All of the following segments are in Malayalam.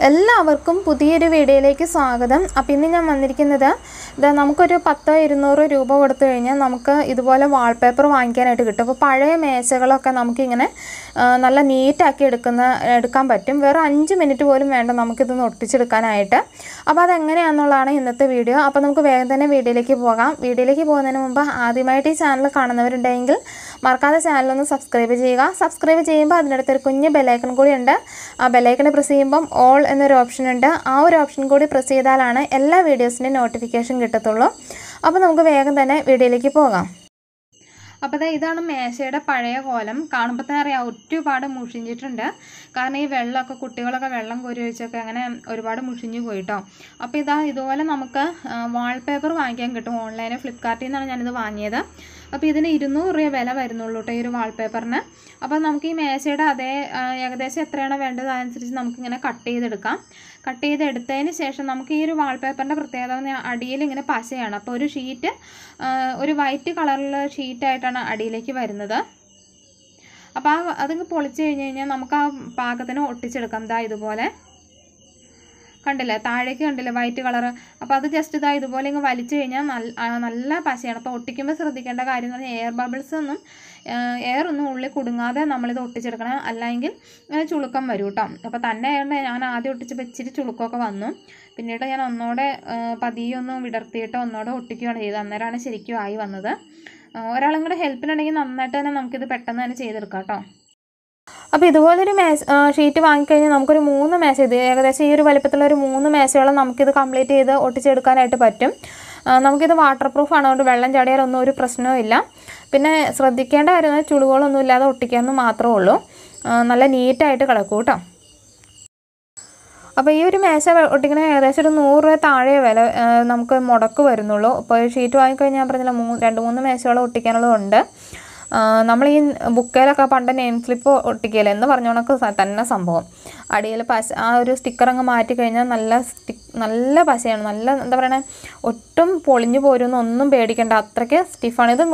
എല്ലാവർക്കും പുതിയൊരു വീഡിയോയിലേക്ക് സ്വാഗതം. അപ്പോൾ ഇന്ന് ഞാൻ വന്നിരിക്കുന്നത് ഇതാ നമുക്കൊരു പത്തോ ഇരുന്നൂറോ രൂപ കൊടുത്തു കഴിഞ്ഞാൽ നമുക്ക് ഇതുപോലെ വാൾപേപ്പർ വാങ്ങിക്കാനായിട്ട് കിട്ടും. അപ്പോൾ പഴയ മേശകളൊക്കെ നമുക്കിങ്ങനെ നല്ല നീറ്റാക്കി എടുക്കുന്ന എടുക്കാൻ പറ്റും. വേറെ അഞ്ച് മിനിറ്റ് പോലും വേണ്ട നമുക്കിതൊന്ന് ഒട്ടിച്ചെടുക്കാനായിട്ട്. അപ്പോൾ അതെങ്ങനെയാണെന്നുള്ളതാണ് ഇന്നത്തെ വീഡിയോ. അപ്പോൾ നമുക്ക് വേഗം തന്നെ വീഡിയോയിലേക്ക് പോകാം. വീഡിയോയിലേക്ക് പോകുന്നതിന് മുമ്പ് ആദ്യമായിട്ട് ഈ ചാനൽ കാണുന്നവരുണ്ടെങ്കിൽ മറക്കാതെ ചാനലൊന്ന് സബ്സ്ക്രൈബ് ചെയ്യുക. സബ്സ്ക്രൈബ് ചെയ്യുമ്പോൾ അതിനടുത്തൊരു കുഞ്ഞ് ബെലൈക്കൺ കൂടി ഉണ്ട് ആ ബെലൈക്കൺ പ്രസ് ചെയ്യുമ്പം ഓൾ എന്നൊരു ഓപ്ഷൻ ഉണ്ട്. ആ ഒരു ഓപ്ഷൻ കൂടി പ്രസ് ചെയ്താലാണ് എല്ലാ വീഡിയോസിന്റെയും നോട്ടിഫിക്കേഷൻ കിട്ടത്തുള്ളൂ. അപ്പോൾ നമുക്ക് വേഗം തന്നെ വീഡിയോയിലേക്ക് പോകാം. അപ്പോൾ അതായത് ഇതാണ് മേശയുടെ പഴയ കോലം. കാണുമ്പോൾ തന്നെ അറിയാം ഒരുപാട് മുഷിഞ്ഞിട്ടുണ്ട്. കാരണം ഈ വെള്ളമൊക്കെ കുട്ടികളൊക്കെ വെള്ളം കോരി ഒഴിച്ചൊക്കെ അങ്ങനെ ഒരുപാട് മുഷിഞ്ഞു പോയിട്ടോ. അപ്പോൾ ഇതാ ഇതുപോലെ നമുക്ക് വാൾപേപ്പർ വാങ്ങിക്കാൻ കിട്ടും. ഓൺലൈനിൽ ഫ്ലിപ്കാർട്ടിൽ നിന്നാണ് ഞാനിത് വാങ്ങിയത്. അപ്പോൾ ഇതിന് ഇരുന്നൂറ് രൂപ വില വരുന്നുള്ളൂ കേട്ടോ ഈ ഒരു വാൾപേപ്പറിന് അപ്പോൾ നമുക്ക് ഈ മേശയുടെ അതേ ഏകദേശം എത്രയാണോ വേണ്ടത്? അതനുസരിച്ച് നമുക്കിങ്ങനെ കട്ട് ചെയ്തെടുക്കാം. കട്ട് ചെയ്തെടുത്തതിന് ശേഷം നമുക്ക് ഈ ഒരു വാൾപേപ്പറിന്റെ പ്രത്യേകത അടിയിൽ ഇങ്ങനെ പശയാണ്. അപ്പോൾ ഒരു ഷീറ്റ് ഒരു വൈറ്റ് കളറിലുള്ള ഷീറ്റായിട്ടാണ് അടിയിലേക്ക് വരുന്നത്. അപ്പോൾ ആ അതങ്ങ് പൊളിച്ച് കഴിഞ്ഞ് കഴിഞ്ഞാൽ നമുക്ക് ആ പാകത്തിന് ഒട്ടിച്ചെടുക്കാം. ദാ ഇതുപോലെ. കണ്ടില്ലേ? താഴേക്ക് കണ്ടില്ലേ? വൈറ്റ് കളർ അപ്പോൾ അത് ജസ്റ്റ് ഇതാ ഇതുപോലെ ഇങ്ങ് വലിച്ചു കഴിഞ്ഞാൽ നല്ല പശയാണ്. അപ്പോൾ ഒട്ടിക്കുമ്പോൾ ശ്രദ്ധിക്കേണ്ട കാര്യം എന്ന് പറഞ്ഞാൽ എയർ ബബിൾസ് ഒന്നും എയർ ഒന്നും ഉള്ളിൽ കുടുങ്ങാതെ നമ്മളിത് ഒട്ടിച്ചെടുക്കണം. അല്ലെങ്കിൽ ചുളുക്കം വരും കേട്ടോ അപ്പോൾ തന്നെ ആയതുകൊണ്ട് ഞാൻ ആദ്യം ഒട്ടിച്ചപ്പോൾ ഇച്ചിരി ചുളുക്കമൊക്കെ വന്നു. പിന്നീട് ഞാൻ ഒന്നോടെ പതിയെ ഒന്ന് വിടർത്തിയിട്ട് ഒന്നോടെ ഒട്ടിക്കുകയാണ് ചെയ്തത്. അന്നേരമാണ് ശരിക്കും ആയി വന്നത്. ഒരാളും കൂടെ ഹെൽപ്പിനുണ്ടെങ്കിൽ നന്നായിട്ട് തന്നെ നമുക്കിത് പെട്ടെന്ന് തന്നെ ചെയ്തെടുക്കാം കേട്ടോ അപ്പോൾ ഇതുപോലൊരു മേശ ഷീറ്റ് വാങ്ങിക്കഴിഞ്ഞാൽ നമുക്കൊരു മൂന്ന് മേശ ഇത് ഏകദേശം ഈ ഒരു വലിപ്പത്തിലുള്ള ഒരു മൂന്ന് മേശയോളം നമുക്കിത് കംപ്ലീറ്റ് ചെയ്ത് ഒട്ടിച്ചെടുക്കാനായിട്ട് പറ്റും. നമുക്കിത് വാട്ടർ പ്രൂഫ് ആണ് അതുകൊണ്ട് വെള്ളം ചാടിയാലൊന്നും ഒരു പ്രശ്നവും ഇല്ല. പിന്നെ ശ്രദ്ധിക്കേണ്ട കാര്യം ചുളിവുകളൊന്നും ഇല്ലാതെ ഒട്ടിക്കാമെന്ന് മാത്രമേ ഉള്ളൂ. നല്ല നീറ്റായിട്ട് കിടക്കും കേട്ടോ അപ്പോൾ ഈ ഒരു മേശ ഒട്ടിക്കണ ഏകദേശം ഒരു നൂറ് രൂപ താഴെ വില നമുക്ക് മുടക്ക് വരുന്നുള്ളൂ. അപ്പോൾ ഷീറ്റ് വാങ്ങിക്കഴിഞ്ഞാൽ ഞാൻ പറഞ്ഞില്ല മൂന്ന് രണ്ട് മൂന്ന് മേശയോളം ഒട്ടിക്കാനുള്ളതുണ്ട്. നമ്മൾ ഈ ബുക്കേലൊക്കെ പണ്ട് നെയിം സ്ലിപ്പ് ഒട്ടിക്കുകയില്ല എന്ന് പറഞ്ഞ കണക്ക് തന്നെ സംഭവം. അടിയിൽ പശ ആ ഒരു സ്റ്റിക്കർ അങ്ങ് മാറ്റി കഴിഞ്ഞാൽ നല്ല സ്റ്റി നല്ല പശയാണ്. നല്ല എന്താ പറയണേ? ഒട്ടും പൊളിഞ്ഞു പോരുമെന്ന് ഒന്നും പേടിക്കേണ്ട. അത്രയ്ക്ക് സ്റ്റിഫാണ്. ഇത്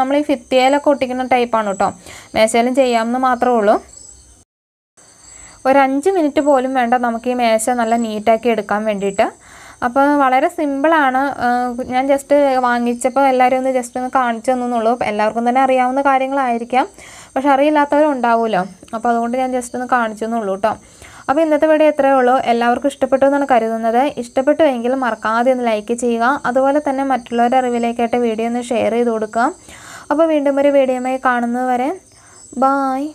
നമ്മൾ ഈ ഫിത്തിയേലൊക്കെ ഒട്ടിക്കുന്ന ടൈപ്പാണ് കേട്ടോ മേശയിലും ചെയ്യാമെന്ന് മാത്രമേ ഉള്ളൂ. ഒരു അഞ്ച് മിനിറ്റ് പോലും വേണ്ട നമുക്ക് ഈ മേശ നല്ല നീറ്റാക്കി എടുക്കാൻ വേണ്ടിയിട്ട്. അപ്പോൾ വളരെ സിമ്പിളാണ് ഞാൻ ജസ്റ്റ് വാങ്ങിച്ചപ്പോൾ എല്ലാവരും ഒന്ന് ജസ്റ്റ് ഒന്ന് കാണിച്ചു തന്നുള്ളൂ എല്ലാവർക്കും തന്നെ അറിയാവുന്ന കാര്യങ്ങളായിരിക്കാം. പക്ഷെ അറിയില്ലാത്തവരുണ്ടാവുമല്ലോ അപ്പോൾ അതുകൊണ്ട് ഞാൻ ജസ്റ്റ് ഒന്ന് കാണിച്ചു എന്നുള്ളൂ കേട്ടോ അപ്പോൾ ഇന്നത്തെ വീഡിയോ എത്രയേ ഉള്ളൂ. എല്ലാവർക്കും ഇഷ്ടപ്പെട്ടു എന്നാണ് കരുതുന്നത്. ഇഷ്ടപ്പെട്ടുവെങ്കിൽ മറക്കാതെ ഒന്ന് ലൈക്ക് ചെയ്യുക. അതുപോലെ തന്നെ മറ്റുള്ളവരുടെ അറിവിലേക്കായിട്ട് വീഡിയോ ഒന്ന് ഷെയർ ചെയ്ത് കൊടുക്കുക. അപ്പോൾ വീണ്ടും ഒരു വീഡിയോയുമായി കാണുന്നത് വരെ ബായ്